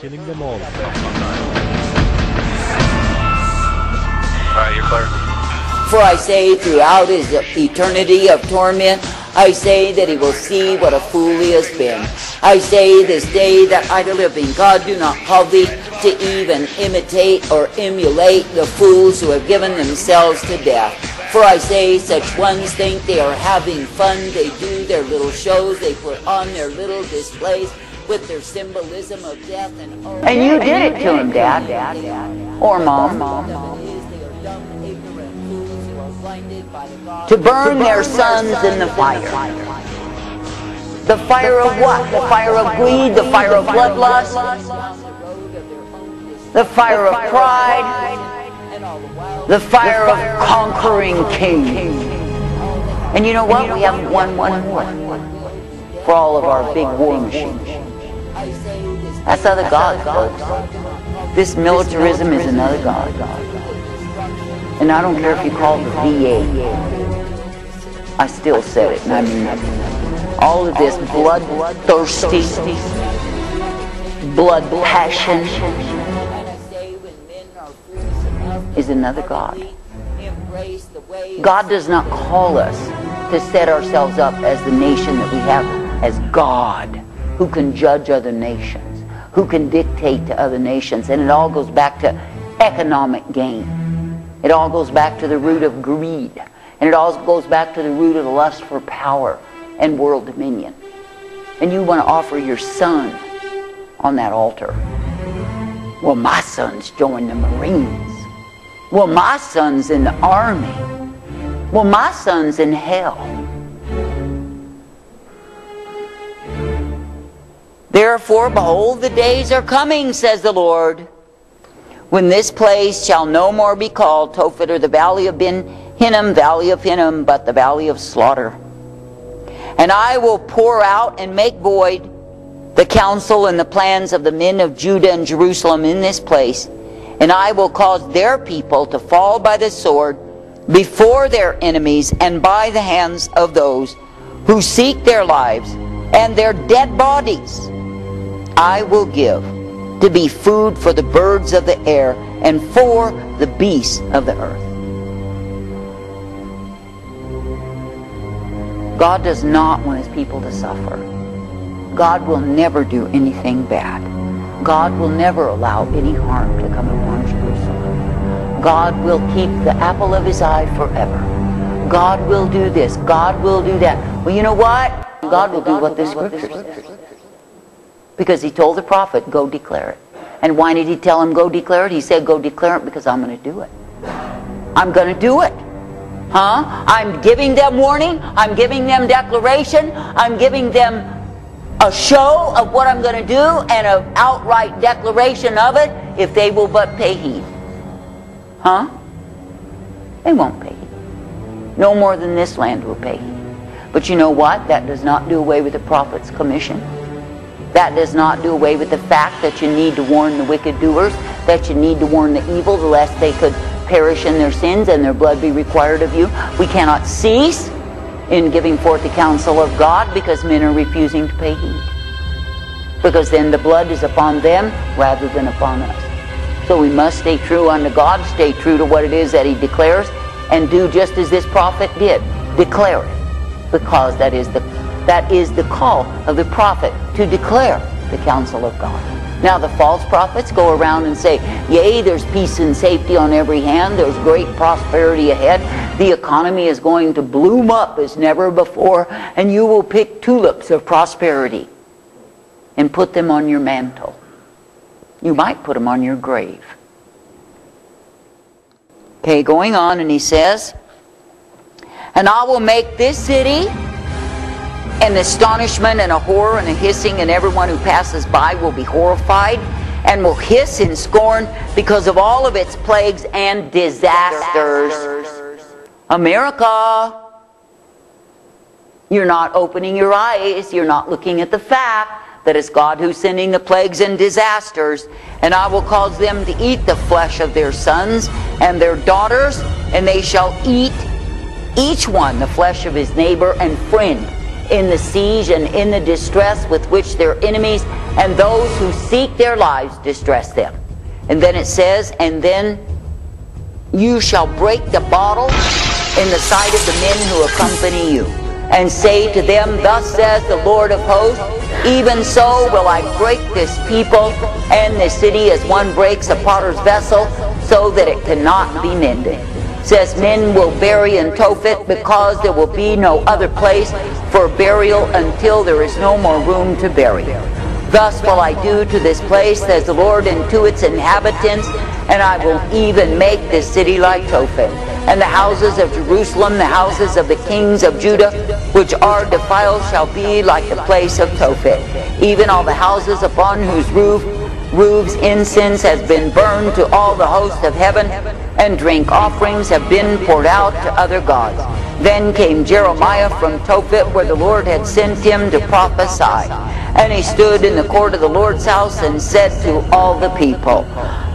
killing them all. Alright, you're clear. For I say, throughout his eternity of torment, I say that he will see what a fool he has been. I say this day that I, the living God, do not call thee to even imitate or emulate the fools who have given themselves to death. For I say, such ones think they are having fun. They do their little shows. They put on their little displays with their symbolism of death and And you did it to him, Dad. Dad, Dad. or Mom. mom, mom. To burn their sons in the fire. The fire of what? The fire of greed, the fire of bloodlust, the fire of pride, the fire of conquering king. And you know what? We haven't won one more for all of our big war machines. That's other God, folks. This militarism is another God. And I don't care if you call it the VA. I still said it, and I mean it. All of this bloodthirsty, blood passion is another God. God does not call us to set ourselves up as the nation that we have as God who can judge other nations, who can dictate to other nations. And it all goes back to economic gain. It all goes back to the root of greed. And it all goes back to the root of the lust for power and world dominion. And you want to offer your son on that altar. Well, my son's joined the Marines. Well, my son's in the army. Well, my son's in hell. Therefore, behold, the days are coming, says the Lord, when this place shall no more be called Tophet or the valley of Ben Hinnom, valley of Hinnom, but the valley of slaughter. And I will pour out and make void the counsel and the plans of the men of Judah and Jerusalem in this place, and I will cause their people to fall by the sword before their enemies and by the hands of those who seek their lives and their dead bodies. I will give to be food for the birds of the air and for the beasts of the earth. God does not want his people to suffer. God will never do anything bad. God will never allow any harm to come upon Jerusalem. God will keep the apple of his eye forever. God will do this. God will do that. Well, you know what? God will do what the scriptures says. Because he told the prophet, go declare it. And why did he tell him go declare it? He said, go declare it because I'm going to do it. I'm going to do it. Huh? I'm giving them warning. I'm giving them declaration. I'm giving them a show of what I'm going to do and an outright declaration of it if they will but pay heed. Huh? They won't pay heed. No more than this land will pay heed. But you know what? That does not do away with the prophet's commission. That does not do away with the fact that you need to warn the wicked doers, that you need to warn the evil lest they could perish in their sins and their blood be required of you. We cannot cease in giving forth the counsel of God because men are refusing to pay heed. Because then the blood is upon them rather than upon us. So we must stay true unto God, stay true to what it is that he declares, and do just as this prophet did. Declare it. Because that is the that is the call of the prophet to declare the counsel of God. Now the false prophets go around and say, Yea, there's peace and safety on every hand. There's great prosperity ahead. The economy is going to bloom up as never before. And you will pick tulips of prosperity and put them on your mantle. You might put them on your grave. Okay, going on, and he says, And I will make this city and astonishment and a horror and a hissing, and everyone who passes by will be horrified and will hiss in scorn because of all of its plagues and disasters. America, you're not opening your eyes, you're not looking at the fact that it's God who's sending the plagues and disasters, and I will cause them to eat the flesh of their sons and their daughters, and they shall eat each one the flesh of his neighbor and friend in the siege and in the distress with which their enemies and those who seek their lives distress them. And then it says, and then you shall break the bottle in the sight of the men who accompany you, and say to them, Thus says the Lord of hosts, even so will I break this people and this city as one breaks a potter's vessel, so that it cannot be mended. Says men will bury in Tophet because there will be no other place for burial until there is no more room to bury. Thus will I do to this place, says the Lord, and to its inhabitants, and I will even make this city like Tophet. And the houses of Jerusalem, the houses of the kings of Judah, which are defiled, shall be like the place of Tophet. Even all the houses upon whose roof roofs incense has been burned to all the hosts of heaven, and drink offerings have been poured out to other gods. Then came Jeremiah from Tophet, where the Lord had sent him to prophesy. And he stood in the court of the Lord's house and said to all the people,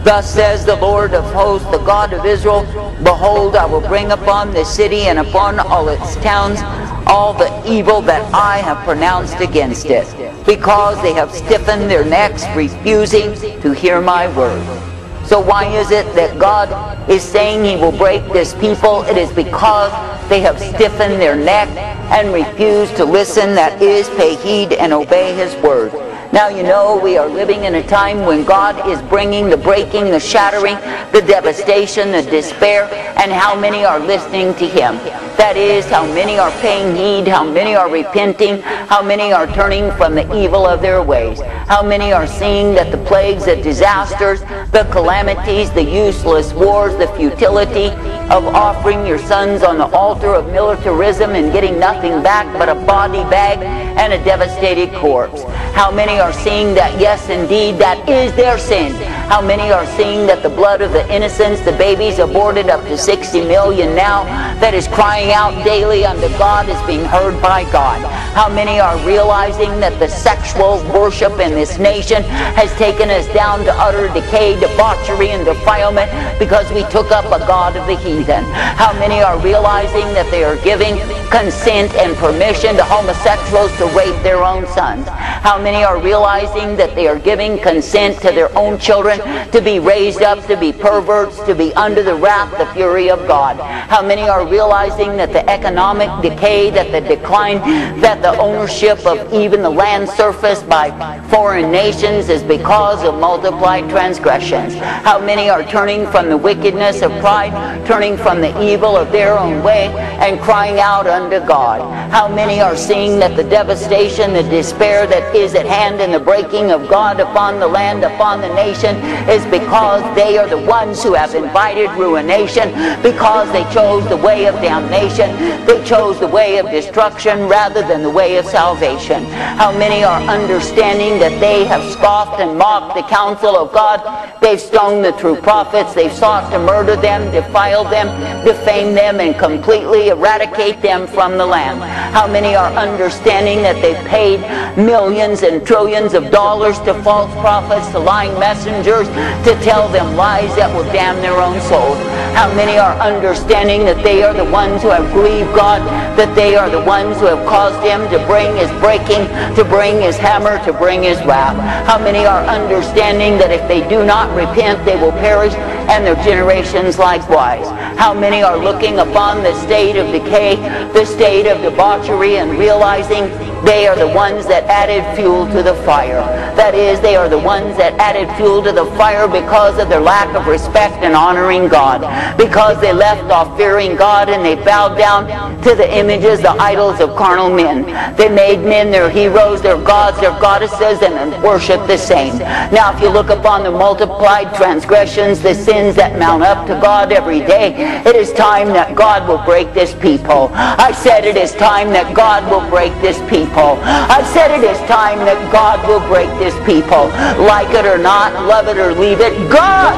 Thus says the Lord of hosts, the God of Israel, Behold, I will bring upon this city and upon all its towns all the evil that I have pronounced against it, because they have stiffened their necks, refusing to hear my word. So why is it that God is saying he will break this people? It is because they have stiffened their neck and refused to listen, that is, pay heed and obey his word. Now you know we are living in a time when God is bringing the breaking, the shattering, the devastation, the despair, and how many are listening to Him. That is, how many are paying heed, how many are repenting, how many are turning from the evil of their ways, how many are seeing that the plagues, the disasters, the calamities, the useless wars, the futility of offering your sons on the altar of militarism and getting nothing back but a body bag and a devastated corpse. How many are seeing that, yes, indeed, that is their sin. How many are seeing that the blood of the innocents, the babies aborted up to 60 million now, that is crying out daily unto God is being heard by God. How many are realizing that the sexual worship in this nation has taken us down to utter decay, debauchery, and defilement because we took up a God of the heathen? How many are realizing that they are giving consent and permission to homosexuals to rape their own sons? How many are realizing that they are giving consent to their own children to be raised up to be perverts, to be under the wrath, the fury of God? How many are realizing that the economic decay, that the decline, that the ownership of even the land surface by foreign nations is because of multiplied transgressions? How many are turning from the wickedness of pride, turning from the evil of their own way, and crying out unto God? How many are seeing that the devastation, the despair that is at hand in the breaking of God upon the land, upon the nation, is because they are the ones who have invited ruination, because they chose the way of damnation, they chose the way of destruction rather than the way of salvation. How many are understanding that they have scoffed and mocked the counsel of God? They've stoned the true prophets, they've sought to murder them, defile them, defame them, and completely eradicate them from the land. How many are understanding that they've paid millions and trillions of dollars to false prophets, to lying messengers, to tell them lies that will damn their own souls? How many are understanding that they are the ones who have grieved God, that they are the ones who have caused him to bring his breaking, to bring his hammer, to bring his wrath? How many are understanding that if they do not repent, they will perish, and their generations likewise? How many are looking upon the state of decay, the state of debauchery, and realizing they are the ones that added fuel to the fire. That is, they are the ones that added fuel to the fire because of their lack of respect and honoring God. Because they left off fearing God and they bowed down to the images, the idols of carnal men. They made men their heroes, their gods, their goddesses, and worshiped the same. Now, if you look upon the multiplied transgressions, the sins that mount up to God every day, it is time that God will break this people. I said it is time that God will break this people people. I've said it is time that God will break this people. Like it or not, love it or leave it, God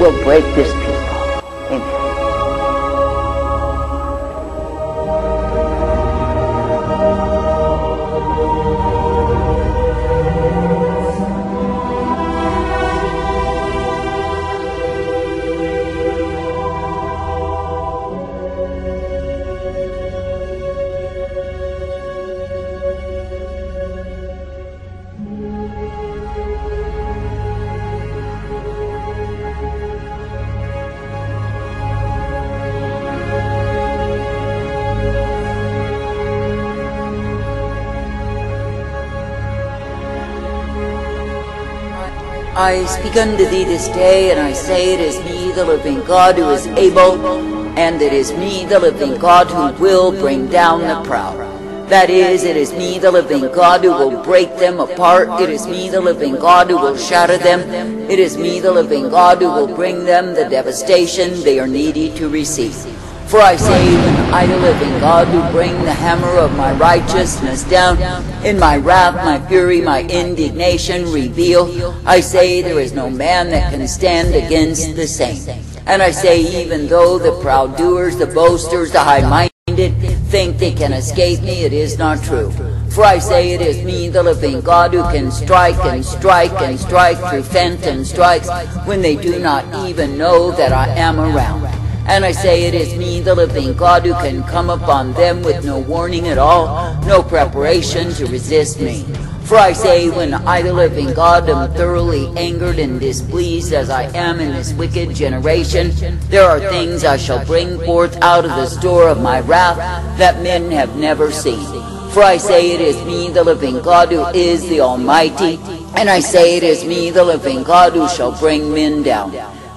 will break this people. I speak unto thee this day, and I say it is me, the living God, who is able, and it is me, the living God, who will bring down the proud. That is, it is me, the living God, who will break them apart. It is me, the living God, who will shatter them. It is me, the living God, who will bring them the devastation they are needy to receive. For I say, even I, the living God, do bring the hammer of my righteousness down, in my wrath, my fury, my indignation reveal, I say there is no man that can stand against the same. And I say, even though the proud doers, the boasters, the high-minded, think they can escape me, it is not true. For I say it is me, the living God, who can strike and strike and strike through phantom strikes when they do not even know that I am around. And I say it is me, the living God, who can come upon them with no warning at all, no preparation to resist me. For I say, when I, the living God, am thoroughly angered and displeased as I am in this wicked generation, there are things I shall bring forth out of the store of my wrath that men have never seen. For I say it is me, the living God, who is the Almighty, and I say it is me, the living God, who shall bring men down.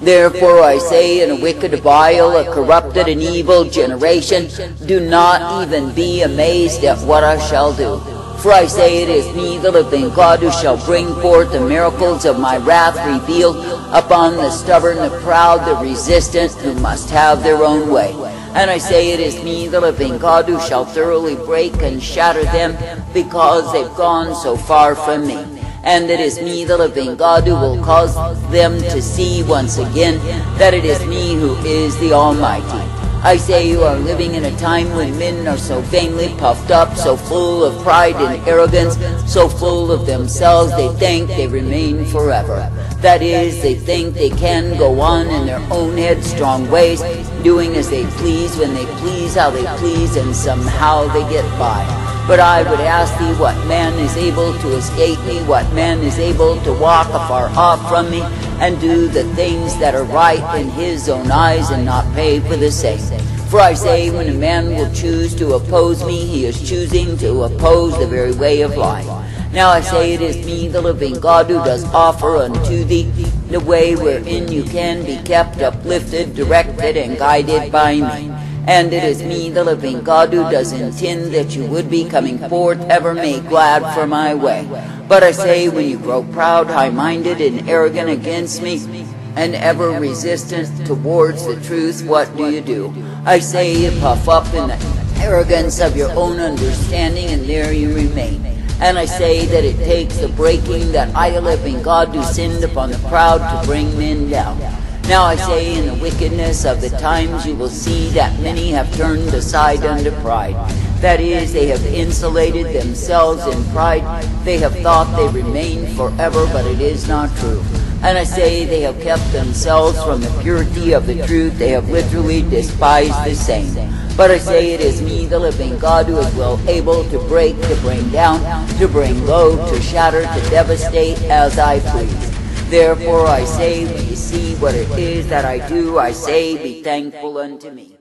Therefore I say in a wicked, vile, a corrupted, and evil generation, do not even be amazed at what I shall do. For I say it is me, the living God, who shall bring forth the miracles of my wrath revealed upon the stubborn, the proud, the resistant, who must have their own way. And I say it is me, the living God, who shall thoroughly break and shatter them, because they've gone so far from me and it is me, the living God, who will cause them to see once again that it is me who is the Almighty. I say you are living in a time when men are so vainly puffed up, so full of pride and arrogance, so full of themselves they think they remain forever. That is, they think they can go on in their own headstrong ways, doing as they please when they please how they please, and somehow they get by. But I would ask thee what man is able to escape me, what man is able to walk afar off from me, and do the things that are right in his own eyes, and not pay for the same. For I say, when a man will choose to oppose me, he is choosing to oppose the very way of life. Now I say it is me, the living God, who does offer unto thee the way wherein you can be kept uplifted, directed, and guided by me. And it is me, the living God, who does intend that you would be coming forth ever made glad for my way. But I say, when you grow proud, high-minded, and arrogant against me, and ever resistant towards the truth, what do you do? I say you puff up in the arrogance of your own understanding, and there you remain. And I say that it takes the breaking that I, the living God, do send upon the proud to bring men down. Now I say in the wickedness of the times you will see that many have turned aside unto pride. That is, they have insulated themselves in pride. They have thought they remain forever, but it is not true. And I say they have kept themselves from the purity of the truth. They have literally despised the same. But I say it is me, the living God, who is well able to break, to bring down, to bring low, to shatter, to devastate as I please. Therefore I say, when you see what it is that I do, I say, be thankful unto me.